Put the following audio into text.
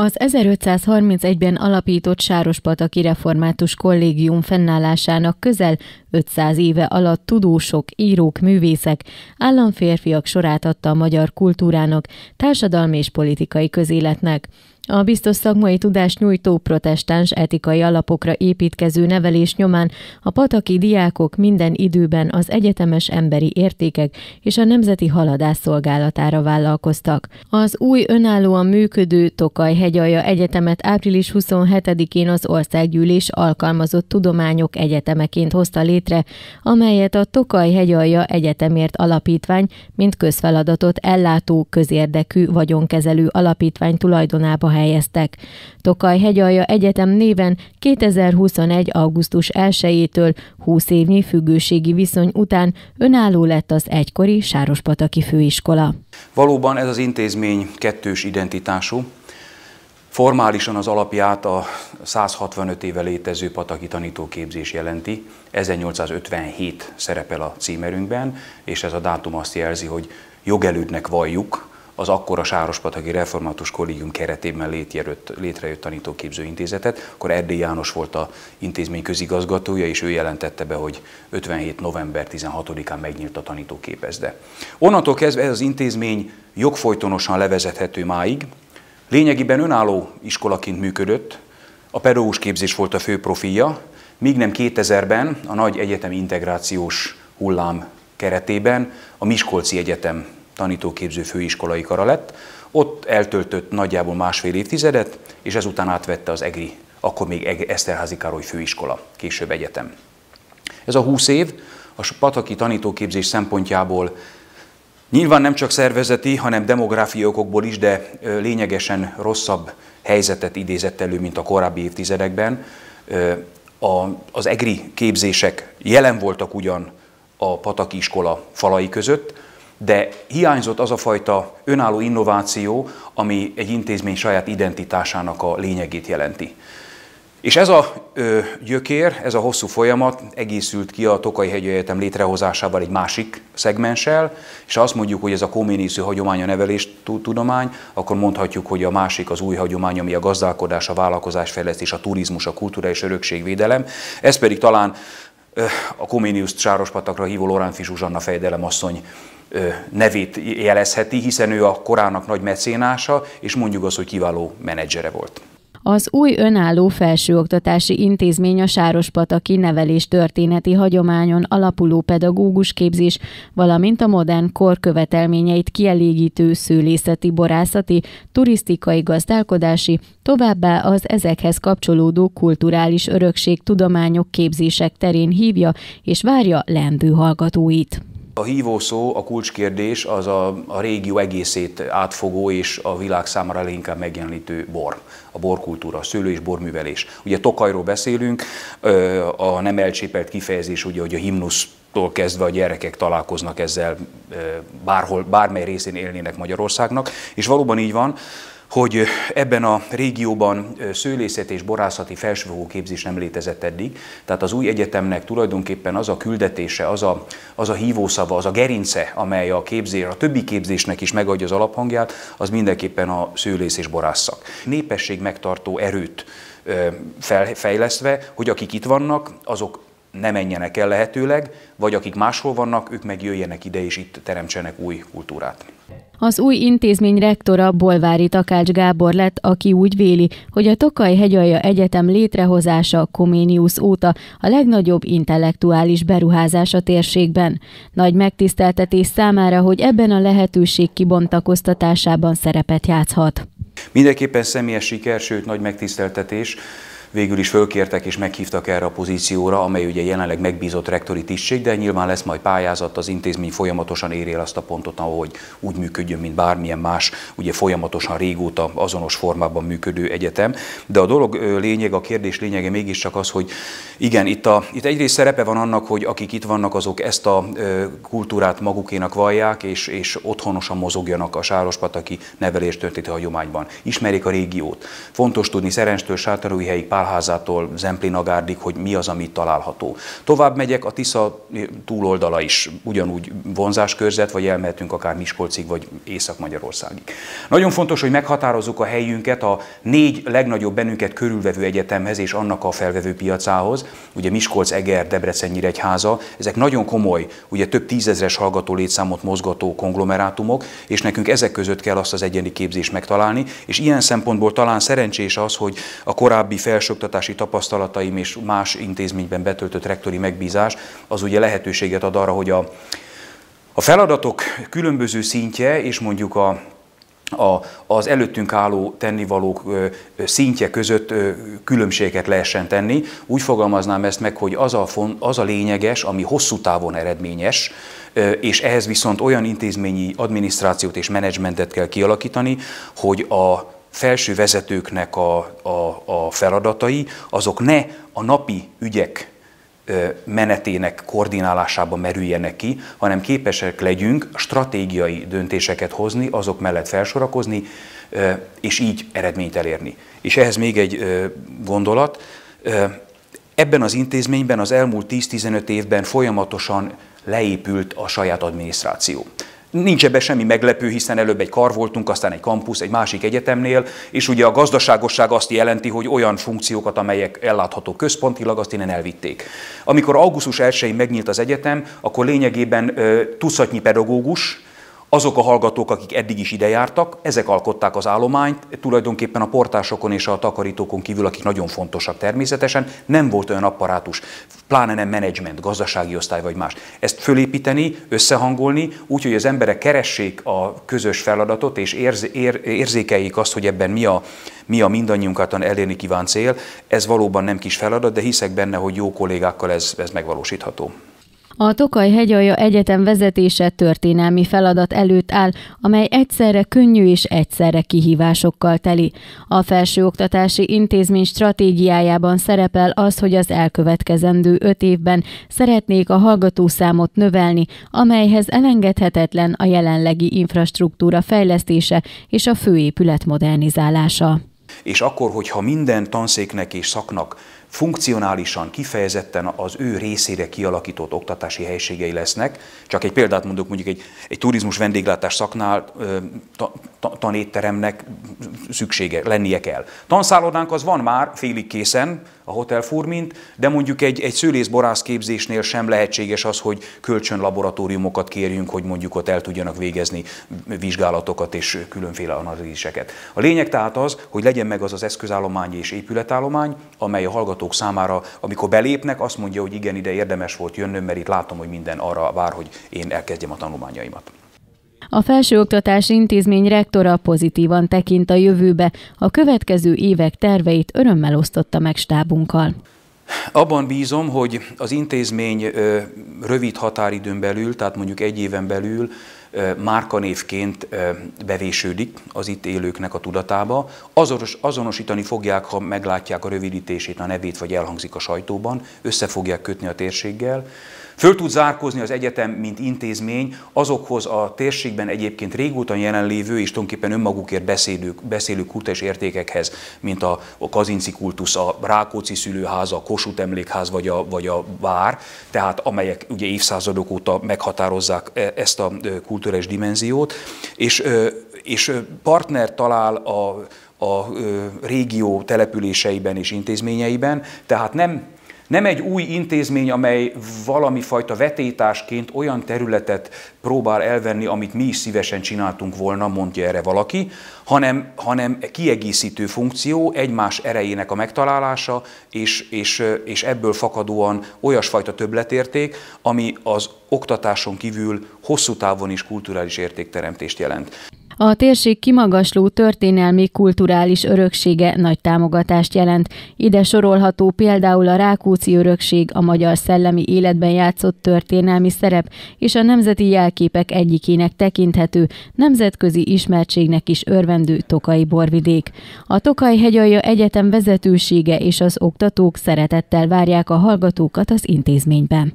Az 1531-ben alapított Sárospataki Református Kollégium fennállásának közel 500 éve alatt tudósok, írók, művészek, államférfiak sorát adta a magyar kultúrának, társadalmi és politikai közéletnek. A biztos szakmai tudást nyújtó protestáns etikai alapokra építkező nevelés nyomán a pataki diákok minden időben az egyetemes emberi értékek és a nemzeti haladás szolgálatára vállalkoztak. Az új önállóan működő Tokaj hegyalja Egyetemet április 27-én az Országgyűlés Alkalmazott Tudományok Egyetemeként hozta létre, amelyet a Tokaj hegyalja Egyetemért Alapítvány, mint közfeladatot ellátó közérdekű vagyonkezelő alapítvány tulajdonába helyeztek. Tokaj hegyalja Egyetem néven 2021. augusztus 1-től 20 évnyi függőségi viszony után önálló lett az egykori Sárospataki főiskola. Valóban ez az intézmény kettős identitású, Formálisan az alapját a 165 éve létező pataki tanítóképzés jelenti. 1857 szerepel a címerünkben, és ez a dátum azt jelzi, hogy jogelődnek valljuk az akkora Sárospataki Református Kollégium keretében létrejött, létrejött tanítóképző intézetet. Akkor Erdély János volt a intézmény közigazgatója, és ő jelentette be, hogy 57. november 16-án megnyílt a tanítóképezde. Onnantól kezdve ez az intézmény jogfolytonosan levezethető máig, Lényegében önálló iskolaként működött, a pedagógus képzés volt a fő profilja, míg nem 2000-ben a nagy egyetemi integrációs hullám keretében a Miskolci Egyetem tanítóképző főiskolai kara lett. Ott eltöltött nagyjából másfél évtizedet, és ezután átvette az EGRI, akkor még Eszterházi Károly főiskola, később egyetem. Ez a 20 év a pataki tanítóképzés szempontjából Nyilván nem csak szervezeti, hanem demográfiai okokból is, de lényegesen rosszabb helyzetet idézett elő, mint a korábbi évtizedekben. Az EGRI képzések jelen voltak ugyan a Pataki iskola falai között, de hiányzott az a fajta önálló innováció, ami egy intézmény saját identitásának a lényegét jelenti. És ez a ö, gyökér, ez a hosszú folyamat egészült ki a Tokai Hegyi Egyetem létrehozásával egy másik szegmenssel, és ha azt mondjuk, hogy ez a Koméniszű hagyomány a nevelés tudomány, akkor mondhatjuk, hogy a másik az új hagyomány, ami a gazdálkodás, a vállalkozásfejlesztés, a turizmus, a kultúra és örökségvédelem. Ez pedig talán ö, a Koménius Sárospatakra hívó Loránfi Zsuzsanna fejdelem asszony nevét jelezheti, hiszen ő a korának nagy mecénása, és mondjuk az, hogy kiváló menedzsere volt. Az új önálló felsőoktatási intézmény a Sárospataki nevelés történeti hagyományon alapuló pedagógus képzés, valamint a modern kor követelményeit kielégítő szőlészeti, borászati, turisztikai gazdálkodási, továbbá az ezekhez kapcsolódó kulturális örökség tudományok képzések terén hívja és várja lendő hallgatóit. A hívó szó, a kulcskérdés az a, a régió egészét átfogó és a világ számára leginkább megjelenítő bor. A borkultúra, a szőlő és borművelés. Ugye Tokajról beszélünk, a nem elcsépelt kifejezés, ugye, hogy a himnusz kezdve a gyerekek találkoznak ezzel bárhol, bármely részén élnének Magyarországnak, és valóban így van, hogy ebben a régióban szőlészet és borászati felsőfokú képzés nem létezett eddig. Tehát az új egyetemnek tulajdonképpen az a küldetése, az a, az a hívószava, az a gerince, amely a képzés, a többi képzésnek is megadja az alaphangját, az mindenképpen a szőlész és borászak. Népesség megtartó erőt fejlesztve, hogy akik itt vannak, azok ne menjenek el lehetőleg, vagy akik máshol vannak, ők meg jöjjenek ide és itt teremtsenek új kultúrát. Az új intézmény rektora Bolvári Takács Gábor lett, aki úgy véli, hogy a Tokaj hegyalja Egyetem létrehozása Koménius óta a legnagyobb intellektuális beruházás a térségben. Nagy megtiszteltetés számára, hogy ebben a lehetőség kibontakoztatásában szerepet játszhat. Mindenképpen személyes siker, sőt nagy megtiszteltetés, végül is fölkértek és meghívtak erre a pozícióra, amely ugye jelenleg megbízott rektori tisztség, de nyilván lesz majd pályázat, az intézmény folyamatosan éri el azt a pontot, ahogy úgy működjön, mint bármilyen más, ugye folyamatosan régóta azonos formában működő egyetem. De a dolog lényeg, a kérdés lényege mégiscsak az, hogy igen, itt, a, itt egyrészt szerepe van annak, hogy akik itt vannak, azok ezt a kultúrát magukénak vallják, és, és otthonosan mozogjanak a Sárospataki nevelés történeti hagyományban. Ismerik a régiót. Fontos tudni Szerenstől Sátorújhelyig, Pálházától Zemplinagárdig, hogy mi az, ami található. Tovább megyek, a Tisza túloldala is ugyanúgy vonzáskörzet, vagy elmehetünk akár Miskolcig, vagy Észak-Magyarországig. Nagyon fontos, hogy meghatározzuk a helyünket a négy legnagyobb bennünket körülvevő egyetemhez és annak a felvevő piacához, ugye Miskolc, Eger, Debrecen, Nyíregyháza, ezek nagyon komoly, ugye több tízezres hallgató létszámot mozgató konglomerátumok, és nekünk ezek között kell azt az egyéni képzést megtalálni, és ilyen szempontból talán szerencsés az, hogy a korábbi felsőoktatási tapasztalataim és más intézményben betöltött rektori megbízás, az ugye lehetőséget ad arra, hogy a, a feladatok különböző szintje és mondjuk a a, az előttünk álló tennivalók szintje között különbséget lehessen tenni. Úgy fogalmaznám ezt meg, hogy az a, az a lényeges, ami hosszú távon eredményes, és ehhez viszont olyan intézményi adminisztrációt és menedzsmentet kell kialakítani, hogy a felső vezetőknek a, a, a feladatai, azok ne a napi ügyek menetének koordinálásába merüljenek ki, hanem képesek legyünk stratégiai döntéseket hozni, azok mellett felsorakozni, és így eredményt elérni. És ehhez még egy gondolat. Ebben az intézményben az elmúlt 10-15 évben folyamatosan leépült a saját adminisztráció. Nincs ebben semmi meglepő, hiszen előbb egy kar voltunk, aztán egy kampusz, egy másik egyetemnél, és ugye a gazdaságosság azt jelenti, hogy olyan funkciókat, amelyek ellátható központilag, azt innen elvitték. Amikor augusztus 1-én megnyílt az egyetem, akkor lényegében tuszatnyi pedagógus, azok a hallgatók, akik eddig is ide jártak, ezek alkották az állományt, tulajdonképpen a portásokon és a takarítókon kívül, akik nagyon fontosak természetesen, nem volt olyan apparátus, pláne nem menedzsment, gazdasági osztály vagy más. Ezt fölépíteni, összehangolni, úgy, hogy az emberek keressék a közös feladatot, és érz, ér, érzékeljék azt, hogy ebben mi a, mi a mindannyiunkat elérni kívánt cél, ez valóban nem kis feladat, de hiszek benne, hogy jó kollégákkal ez, ez megvalósítható. A Tokaj hegyalja egyetem vezetése történelmi feladat előtt áll, amely egyszerre könnyű és egyszerre kihívásokkal teli. A felsőoktatási intézmény stratégiájában szerepel az, hogy az elkövetkezendő öt évben szeretnék a hallgatószámot növelni, amelyhez elengedhetetlen a jelenlegi infrastruktúra fejlesztése és a főépület modernizálása. És akkor, hogyha minden tanszéknek és szaknak funkcionálisan, kifejezetten az ő részére kialakított oktatási helységei lesznek. Csak egy példát mondok, mondjuk egy, egy turizmus vendéglátás szaknál ta, ta, tanétteremnek szüksége, lennie kell. Tanszállodánk az van már félig készen, a Hotel Furmint, de mondjuk egy, egy szőlészborász képzésnél sem lehetséges az, hogy kölcsön laboratóriumokat kérjünk, hogy mondjuk ott el tudjanak végezni vizsgálatokat és különféle analíziseket. A lényeg tehát az, hogy legyen meg az az eszközállomány és épületállomány, amely a hallgatók számára, amikor belépnek, azt mondja, hogy igen, ide érdemes volt jönnöm, mert itt látom, hogy minden arra vár, hogy én elkezdjem a tanulmányaimat. A felsőoktatási intézmény rektora pozitívan tekint a jövőbe, a következő évek terveit örömmel osztotta meg stábunkkal. Abban bízom, hogy az intézmény rövid határidőn belül, tehát mondjuk egy éven belül márkanévként bevésődik az itt élőknek a tudatába. Azonos, azonosítani fogják, ha meglátják a rövidítését, a nevét, vagy elhangzik a sajtóban, össze fogják kötni a térséggel. Föl tud zárkozni az egyetem, mint intézmény azokhoz a térségben egyébként régóta jelenlévő és tulajdonképpen önmagukért beszélő, beszélő kultúrás értékekhez, mint a, a kazinci kultusz, a Rákóczi szülőháza, a Kossuth emlékház vagy a, vagy a vár, tehát amelyek ugye évszázadok óta meghatározzák e, ezt a kulturális dimenziót, és, és partner talál a, a régió településeiben és intézményeiben, tehát nem nem egy új intézmény, amely valami fajta vetétásként olyan területet próbál elvenni, amit mi is szívesen csináltunk volna, mondja erre valaki, hanem, hanem kiegészítő funkció, egymás erejének a megtalálása, és, és, és ebből fakadóan olyasfajta többletérték, ami az oktatáson kívül hosszú távon is kulturális értékteremtést jelent. A térség kimagasló történelmi kulturális öröksége nagy támogatást jelent. Ide sorolható például a Rákóczi örökség, a magyar szellemi életben játszott történelmi szerep és a nemzeti jelképek egyikének tekinthető, nemzetközi ismertségnek is örvendő Tokai borvidék. A Tokai hegyalja egyetem vezetősége és az oktatók szeretettel várják a hallgatókat az intézményben.